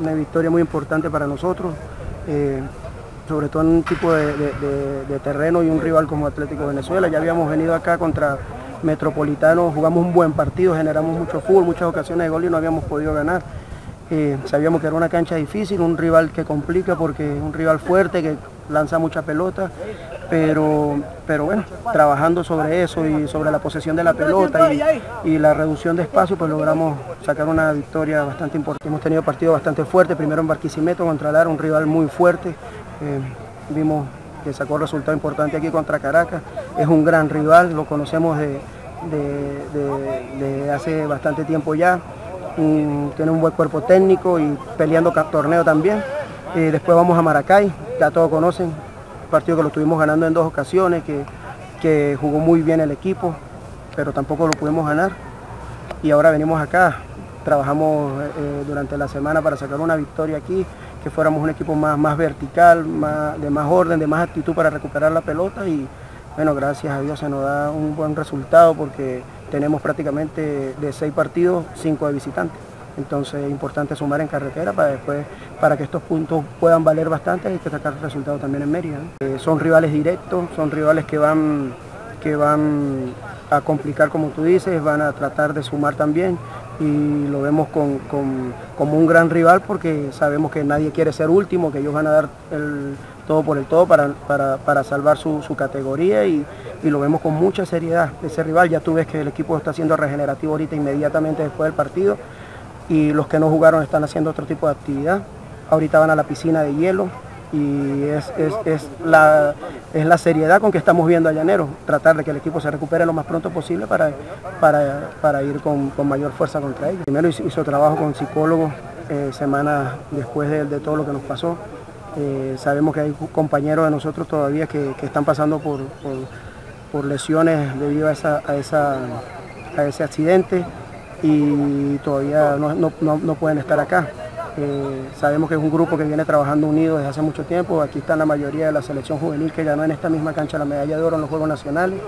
una victoria muy importante para nosotros, eh, sobre todo en un tipo de, terreno y un rival como Atlético Venezuela. Ya habíamos venido acá contra Metropolitano, jugamos un buen partido, generamos mucho fútbol, muchas ocasiones de gol y no habíamos podido ganar. Eh, sabíamos que era una cancha difícil, un rival que complica porque un rival fuerte, que lanza mucha pelota, pero, pero bueno, trabajando sobre eso y sobre la posesión de la pelota y, la reducción de espacio, pues logramos sacar una victoria bastante importante. Hemos tenido partidos bastante fuertes, primero en Barquisimeto contra Lara, un rival muy fuerte. Eh, vimos que sacó un resultado importante aquí contra Caracas. Es un gran rival, lo conocemos de, hace bastante tiempo ya tiene un buen cuerpo técnico y peleando torneo también. después vamos a Maracay, ya todos conocen, partido que lo estuvimos ganando en dos ocasiones, que, que jugó muy bien el equipo, pero tampoco lo pudimos ganar. Y ahora venimos acá, trabajamos eh, durante la semana para sacar una victoria aquí, que fuéramos un equipo más, más vertical, más, de más orden, de más actitud para recuperar la pelota y bueno, gracias a Dios se nos da un buen resultado porque tenemos prácticamente de seis partidos, cinco de visitantes. Entonces es importante sumar en carretera para después, para que estos puntos puedan valer bastante y que sacar resultados también en Mérida. Eh, son rivales directos, son rivales que van, que van a complicar como tú dices, van a tratar de sumar también y lo vemos como un gran rival porque sabemos que nadie quiere ser último, que ellos van a dar todo por el todo para, para, salvar su, categoría y, lo vemos con mucha seriedad ese rival. Ya tú ves que el equipo está haciendo regenerativo ahorita inmediatamente después del partido y los que no jugaron están haciendo otro tipo de actividad. Ahorita van a la piscina de hielo y es, la, es la seriedad con que estamos viendo a Llanero, tratar de que el equipo se recupere lo más pronto posible para, para, ir con, mayor fuerza contra ellos. Primero hizo, trabajo con psicólogos eh, semanas después de todo lo que nos pasó. Eh, sabemos que hay compañeros de nosotros todavía que, están pasando por, por, lesiones debido a, esa, a, esa, a, ese accidente y todavía no, pueden estar acá. Eh, sabemos que es un grupo que viene trabajando unido desde hace mucho tiempo. Aquí están la mayoría de la selección juvenil que ganó en esta misma cancha la medalla de oro en los Juegos Nacionales,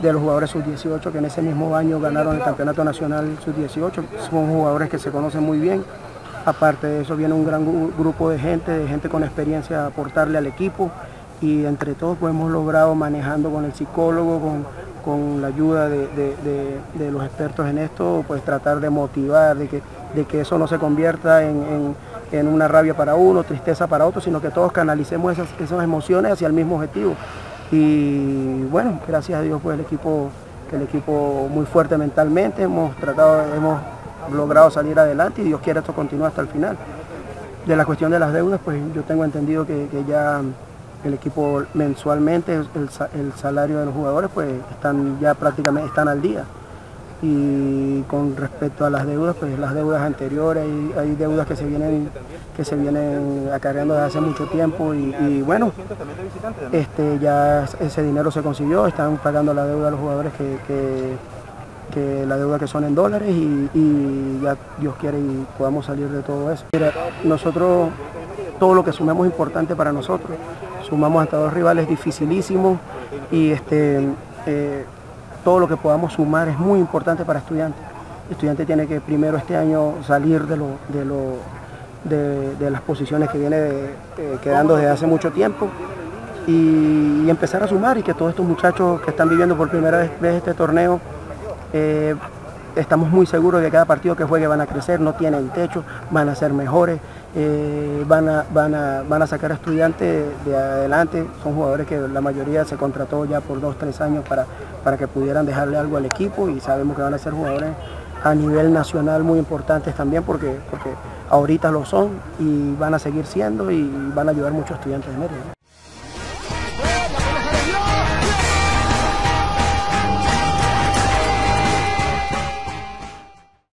de los jugadores sub-18 que en ese mismo año ganaron el Campeonato Nacional sub-18. Son jugadores que se conocen muy bien Aparte de eso viene un gran grupo de gente, de gente con experiencia a aportarle al equipo y entre todos pues hemos logrado manejando con el psicólogo, con, la ayuda de, los expertos en esto, pues tratar de motivar, de que, de que eso no se convierta en, una rabia para uno, tristeza para otro, sino que todos canalicemos esas, esas emociones hacia el mismo objetivo. Y bueno, gracias a Dios pues el equipo, el equipo muy fuerte mentalmente, hemos tratado, hemos logrado salir adelante y Dios quiere esto continúa hasta el final. De la cuestión de las deudas, pues yo tengo entendido que, ya el equipo mensualmente, el, salario de los jugadores, pues están ya prácticamente están al día. Y con respecto a las deudas, pues las deudas anteriores, hay, deudas que se vienen que se vienen acarreando desde hace mucho tiempo y, bueno, este, ya ese dinero se consiguió, están pagando la deuda a los jugadores que que la deuda que son en dólares y, ya Dios quiere y podamos salir de todo eso. Mira, nosotros, todo lo que sumemos es importante para nosotros. Sumamos hasta dos rivales dificilísimos y este, eh, todo lo que podamos sumar es muy importante para estudiantes. El estudiante tiene que primero este año salir de, lo, de, lo, de, las posiciones que viene eh, quedando desde hace mucho tiempo y, empezar a sumar y que todos estos muchachos que están viviendo por primera vez este torneo eh, estamos muy seguros de que cada partido que juegue van a crecer, no tienen techo, van a ser mejores, eh, van, a, van, a, van a sacar a estudiantes de adelante, son jugadores que la mayoría se contrató ya por dos, tres años para, para que pudieran dejarle algo al equipo y sabemos que van a ser jugadores a nivel nacional muy importantes también porque, porque ahorita lo son y van a seguir siendo y van a ayudar muchos estudiantes de Mérida.